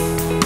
you